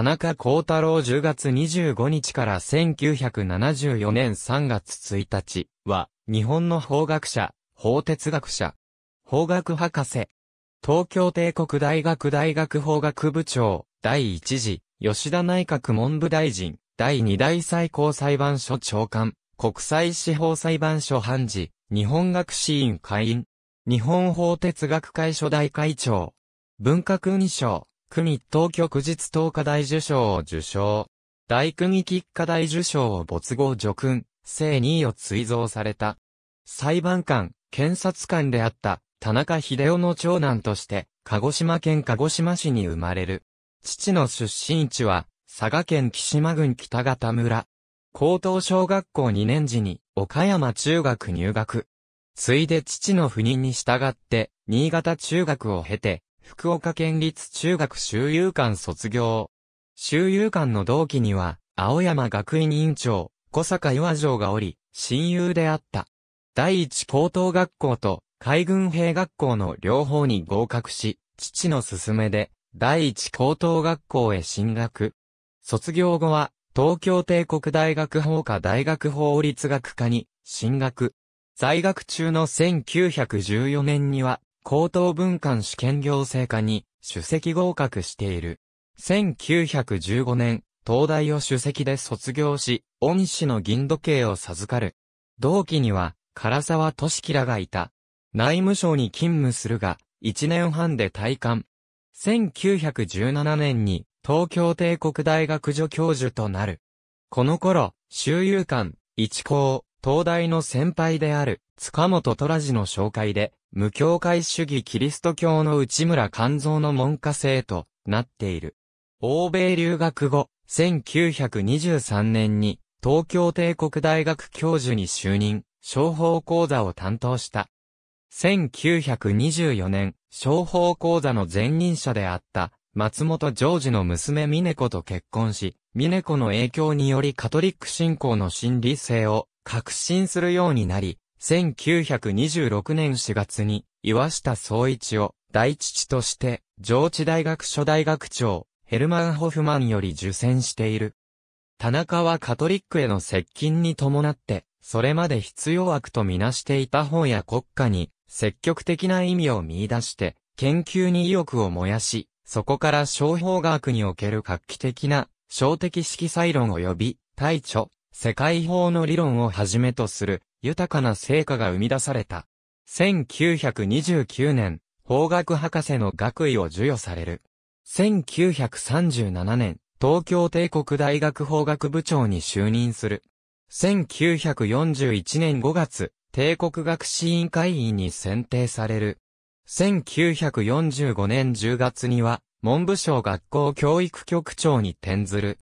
田中幸太郎10月25日から1974年3月1日は、日本の法学者、法哲学者、法学博士、東京帝国大学大学法学部長、第一次、吉田内閣文部大臣、第二代最高裁判所長官、国際司法裁判所判事、日本学士院会員、日本法哲学会初代会長、文化勲章、国東局日東課大受賞を受賞。大国吉課大受賞を没後助君、正2位を追贈された。裁判官、検察官であった田中秀夫の長男として、鹿児島県鹿児島市に生まれる。父の出身地は、佐賀県木島郡北方村。高等小学校2年時に、岡山中学入学。ついで父の赴任に従って、新潟中学を経て、福岡県立中学修友館卒業。修友館の同期には、青山学院委員長、小坂岩城がおり、親友であった。第一高等学校と海軍兵学校の両方に合格し、父の勧めで、第一高等学校へ進学。卒業後は、東京帝国大学法科大学法律学科に進学。在学中の1914年には、高等文官試験行政科に首席合格している。1915年、東大を首席で卒業し、恩師の銀時計を授かる。同期には、唐沢俊樹らがいた。内務省に勤務するが、1年半で退官。1917年に、東京帝国大学助教授となる。この頃、周遊館、一校、東大の先輩である、塚本虎次の紹介で、無教会主義キリスト教の内村勘三の門下生となっている。欧米留学後、1923年に東京帝国大学教授に就任、商法講座を担当した。1924年、商法講座の前任者であった松本ジョージの娘峰子と結婚し、峰子の影響によりカトリック信仰の真理性を確信するようになり、1926年4月に、岩下総一を大父として、上智大学初代学長、ヘルマン・ホフマンより受選している。田中はカトリックへの接近に伴って、それまで必要悪とみなしていた本や国家に積極的な意味を見出して、研究に意欲を燃やし、そこから商法学における画期的な、小的色彩論及び、対著、世界法の理論をはじめとする、豊かな成果が生み出された。1929年、法学博士の学位を授与される。1937年、東京帝国大学法学部長に就任する。1941年5月、帝国学士委員会員に選定される。1945年10月には、文部省学校教育局長に転ずる。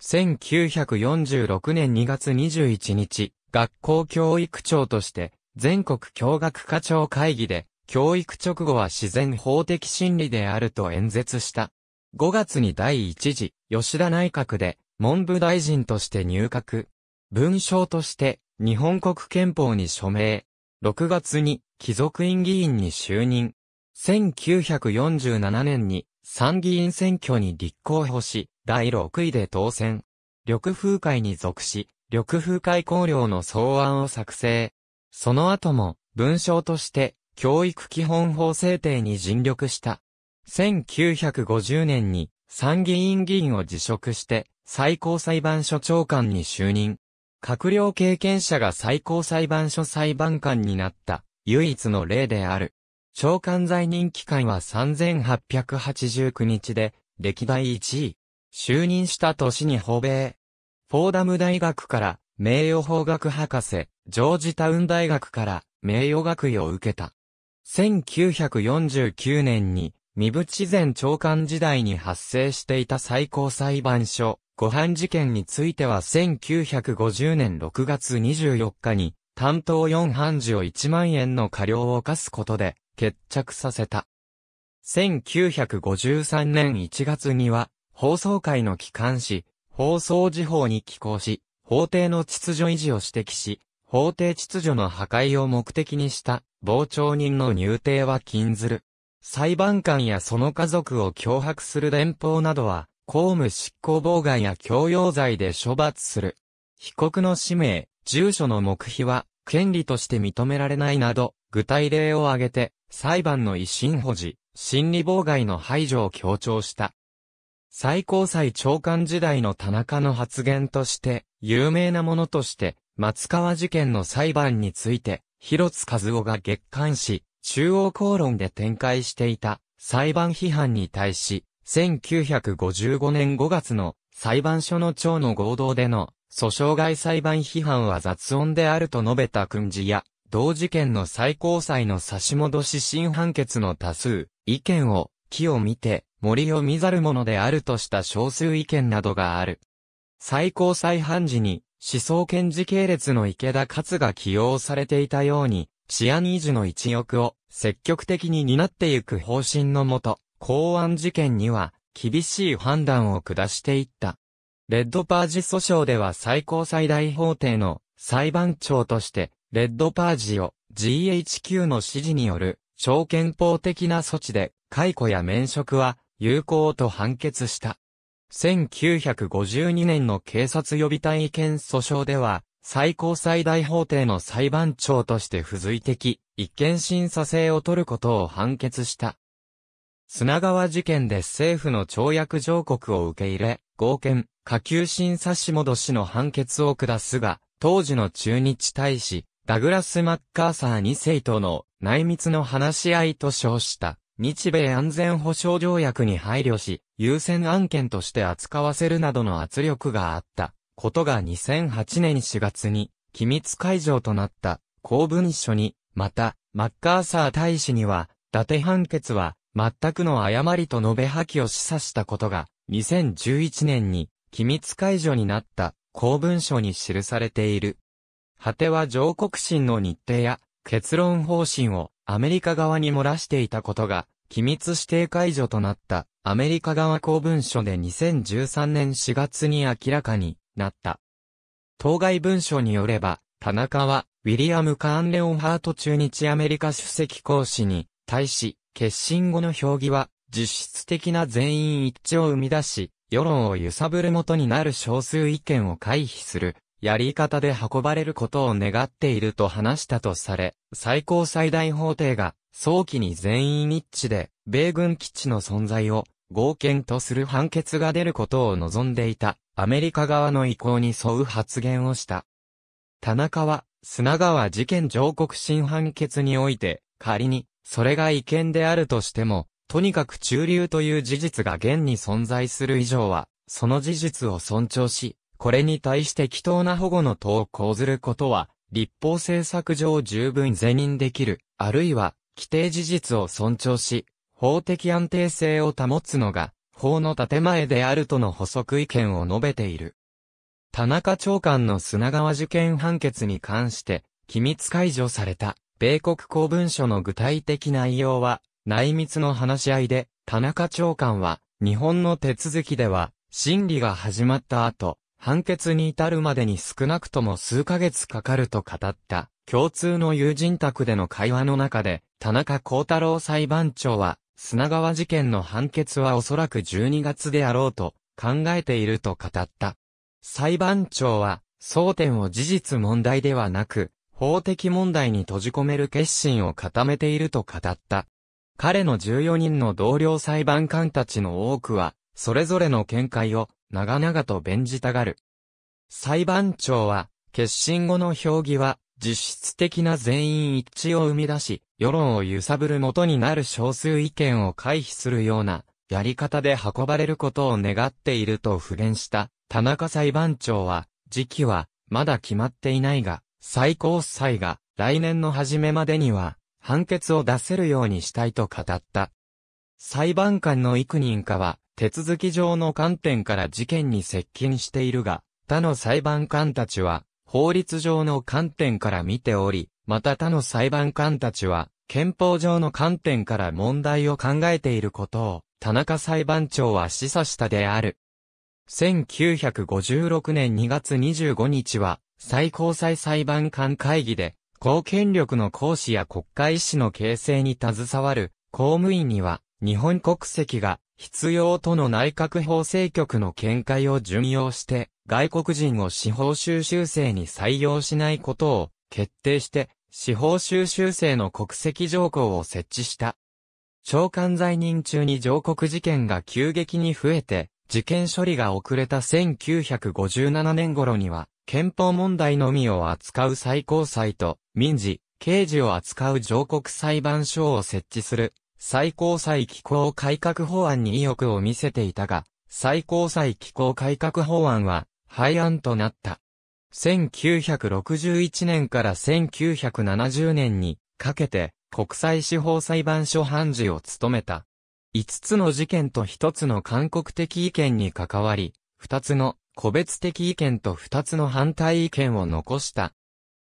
1946年2月21日、学校教育長として、全国教学課長会議で、教育直後は自然法的真理であると演説した。5月に第一次、吉田内閣で、文部大臣として入閣。文章として、日本国憲法に署名。6月に、貴族院議員に就任。1947年に、参議院選挙に立候補し、第6位で当選。緑風会に属し、緑風会綱領の草案を作成。その後も、文章として、教育基本法制定に尽力した。1950年に、参議院議員を辞職して、最高裁判所長官に就任。閣僚経験者が最高裁判所裁判官になった唯一の例である。長官在任期間は3889日で、歴代1位。就任した年に訪米。フォーダム大学から名誉法学博士、ジョージタウン大学から名誉学位を受けた。1949年に、未部知前長官時代に発生していた最高裁判所、誤判事件については1950年6月24日に、担当4判事を1万円の過料を課すことで、決着させた。1953年1月には、放送会の機関紙、放送時報に寄稿し、法廷の秩序維持を指摘し、法廷秩序の破壊を目的にした傍聴人の入廷は禁ずる。裁判官やその家族を脅迫する電報などは公務執行妨害や強要罪で処罰する。被告の氏名、住所の目秘は、権利として認められないなど、具体例を挙げて、裁判の一審保持、審理妨害の排除を強調した。最高裁長官時代の田中の発言として、有名なものとして、松川事件の裁判について、広津和夫が月刊誌、中央公論で展開していた裁判批判に対し、1955年5月の裁判所の長の合同での訴訟外裁判批判は雑音であると述べた訓示や、同事件の最高裁の差し戻し新判決の多数、意見を、木を見て、森を見ざるものであるとした少数意見などがある。最高裁判時に、思想権時系列の池田勝が起用されていたように、治安維持の一翼を積極的に担っていく方針のもと、公安事件には厳しい判断を下していった。レッドパージ訴訟では最高裁大法廷の裁判長として、レッドパージを GHQ の指示による超憲法的な措置で解雇や免職は有効と判決した。1952年の警察予備隊違憲訴訟では、最高裁大法廷の裁判長として付随的、一見審査制を取ることを判決した。砂川事件で政府の懲役上告を受け入れ、合憲、下級審査し戻しの判決を下すが、当時の駐日大使、ダグラス・マッカーサー2世との内密の話し合いと称した日米安全保障条約に配慮し、優先案件として扱わせるなどの圧力があった。ことが2008年4月に機密解除となった。公文書に、また、マッカーサー大使には、伊達判決は全くの誤りと述べ破棄を示唆したことが、2011年に機密解除になった。公文書に記されている。果ては上告審の日程や結論方針をアメリカ側に漏らしていたことが、機密指定解除となったアメリカ側公文書で2013年4月に明らかになった。当該文書によれば、田中は、ウィリアム・カーン・レオンハート中日アメリカ主席講師に対し、決心後の評議は、実質的な全員一致を生み出し、世論を揺さぶるもとになる少数意見を回避するやり方で運ばれることを願っていると話したとされ、最高最大法廷が早期に全員一致で、米軍基地の存在を合憲とする判決が出ることを望んでいたアメリカ側の意向に沿う発言をした。田中は、砂川事件上告審判決において、仮に、それが違憲であるとしても、とにかく中流という事実が現に存在する以上は、その事実を尊重し、これに対して適当な保護の党を講ずることは、立法政策上十分是認できる、あるいは、規定事実を尊重し、法的安定性を保つのが、法の建前であるとの補足意見を述べている。田中長官の砂川事件判決に関して、機密解除された、米国公文書の具体的内容は、内密の話し合いで、田中長官は、日本の手続きでは、審理が始まった後、判決に至るまでに少なくとも数ヶ月かかると語った、共通の友人宅での会話の中で、田中幸太郎裁判長は、砂川事件の判決はおそらく12月であろうと考えていると語った。裁判長は、争点を事実問題ではなく、法的問題に閉じ込める決心を固めていると語った。彼の14人の同僚裁判官たちの多くは、それぞれの見解を長々と弁じたがる。裁判長は、決心後の評議は、実質的な全員一致を生み出し、世論を揺さぶる元になる少数意見を回避するような、やり方で運ばれることを願っていると付言した田中裁判長は、時期はまだ決まっていないが、最高裁が来年の初めまでには判決を出せるようにしたいと語った。裁判官の幾人かは手続き上の観点から事件に接近しているが、他の裁判官たちは、法律上の観点から見ており、また他の裁判官たちは、憲法上の観点から問題を考えていることを、田中裁判長は示唆したである。1956年2月25日は、最高裁裁判官会議で、公権力の行使や国会史の形成に携わる公務員には、日本国籍が必要との内閣法制局の見解を準用して、外国人を司法修習生に採用しないことを決定して、司法修習生の国籍条項を設置した。長官在任中に上告事件が急激に増えて、事件処理が遅れた1957年頃には、憲法問題のみを扱う最高裁と、民事、刑事を扱う上告裁判所を設置する、最高裁機構改革法案に意欲を見せていたが、最高裁機構改革法案は、廃案となった。1961年から1970年にかけて国際司法裁判所判事を務めた。5つの事件と1つの勧告的意見に関わり、2つの個別的意見と2つの反対意見を残した。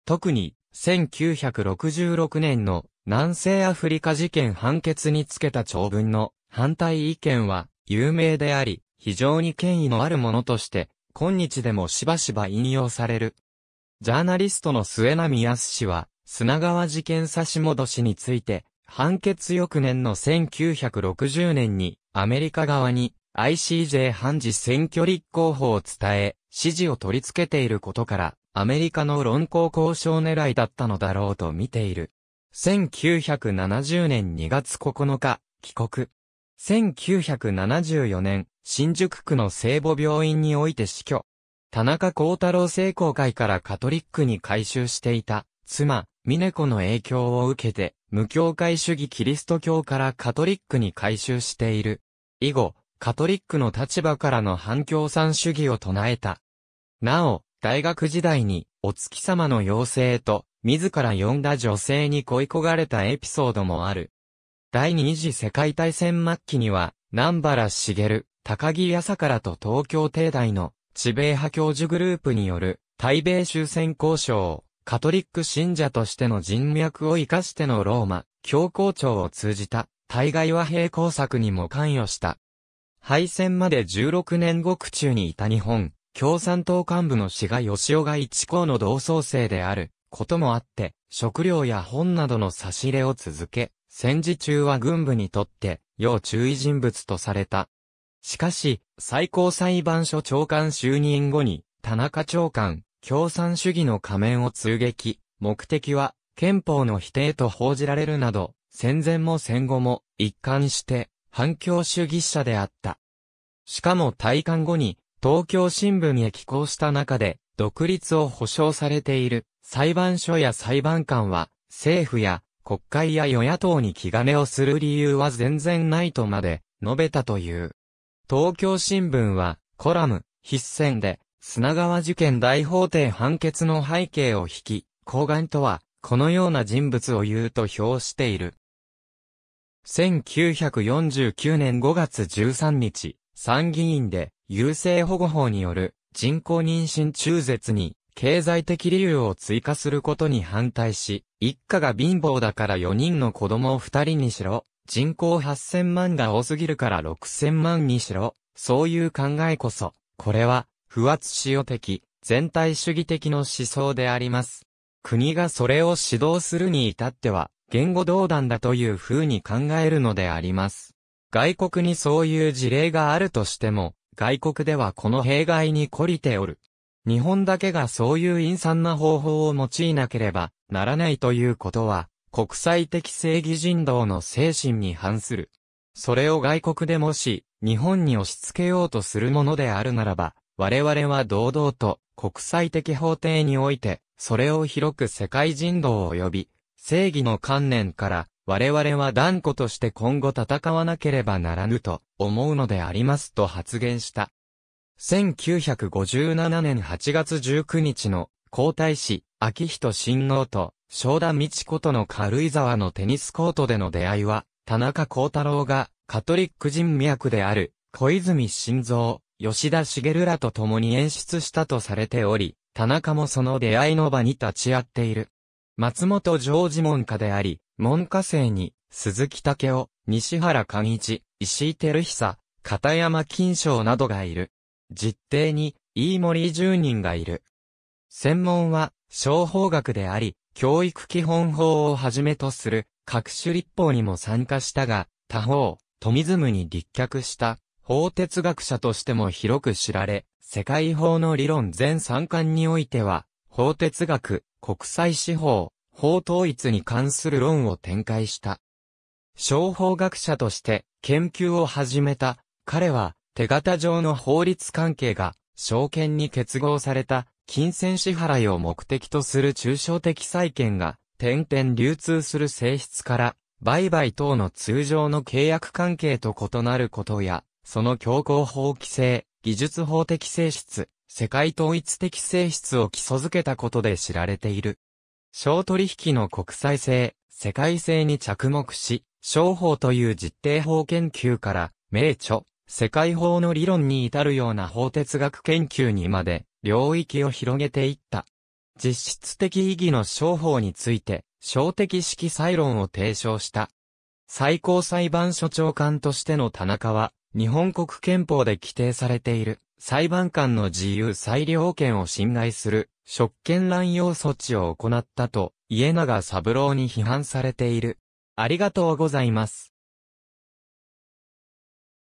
特に、1966年の南西アフリカ事件判決につけた長文の反対意見は有名であり、非常に権威のあるものとして今日でもしばしば引用される。ジャーナリストの末波康氏は、砂川事件差し戻しについて、判決翌年の1960年に、アメリカ側に、ICJ 判事選挙立候補を伝え、支持を取り付けていることから、アメリカの論考交渉狙いだったのだろうと見ている。1970年2月9日、帰国。1974年、新宿区の聖母病院において死去。田中幸太郎聖公会からカトリックに改宗していた、妻、峰子の影響を受けて、無教会主義キリスト教からカトリックに改宗している。以後、カトリックの立場からの反共産主義を唱えた。なお、大学時代に、お月様の妖精と、自ら呼んだ女性に恋焦がれたエピソードもある。第二次世界大戦末期には、南原茂、高木康からと東京帝大の地米派教授グループによる対米終戦交渉、カトリック信者としての人脈を活かしてのローマ、教皇庁を通じた対外和平工作にも関与した。敗戦まで16年獄中にいた日本、共産党幹部の志賀義雄が一校の同窓生であることもあって、食料や本などの差し入れを続け、戦時中は軍部にとって要注意人物とされた。しかし、最高裁判所長官就任後に、田中長官、共産主義の仮面を通撃、目的は、憲法の否定と報じられるなど、戦前も戦後も、一貫して、反共主義者であった。しかも退官後に、東京新聞へ寄稿した中で、独立を保障されている、裁判所や裁判官は、政府や国会や与野党に気兼ねをする理由は全然ないとまで述べたという。東京新聞は、コラム、必戦で、砂川事件大法廷判決の背景を引き、抗眼とは、このような人物を言うと評している。1949年5月13日、参議院で、優生保護法による人工妊娠中絶に経済的理由を追加することに反対し、一家が貧乏だから4人の子供を2人にしろ、人口8000万が多すぎるから6000万にしろ、そういう考えこそ、これは、不圧使用的、全体主義的の思想であります。国がそれを指導するに至っては、言語道断だという風に考えるのであります。外国にそういう事例があるとしても、外国ではこの弊害に懲りておる。日本だけがそういう陰惨な方法を用いなければならないということは、国際的正義人道の精神に反する。それを外国でもし、日本に押し付けようとするものであるならば、我々は堂々と国際的法廷において、それを広く世界人道を呼び、正義の観念から我々は断固として今後戦わなければならぬと思うのでありますと発言した。1957年8月19日の皇太子、秋人親王と正田道子との軽井沢のテニスコートでの出会いは、田中幸太郎がカトリック人脈である小泉晋三、吉田茂らと共に演出したとされており、田中もその出会いの場に立ち会っている。松本常時門下であり、門下生に、鈴木武夫、西原寛一、石井照久、片山金賞などがいる。実定に、飯森十人がいる。専門は、商法学であり、教育基本法をはじめとする各種立法にも参加したが、他方、トミズムに立脚した法哲学者としても広く知られ、世界法の理論全3巻においては、法哲学、国際司法、法統一に関する論を展開した。商法学者として研究を始めた彼は手形上の法律関係が証券に結合された金銭支払いを目的とする抽象的債権が点々流通する性質から売買等の通常の契約関係と異なることやその強行法規制、技術法的性質、世界統一的性質を基礎づけたことで知られている。小取引の国際性、世界性に着目し、商法という実定法研究から、名著、世界法の理論に至るような法哲学研究にまで、領域を広げていった。実質的意義の商法について、小的式裁論を提唱した。最高裁判所長官としての田中は、日本国憲法で規定されている裁判官の自由裁量権を侵害する職権乱用措置を行ったと家長三郎に批判されている。ありがとうございます。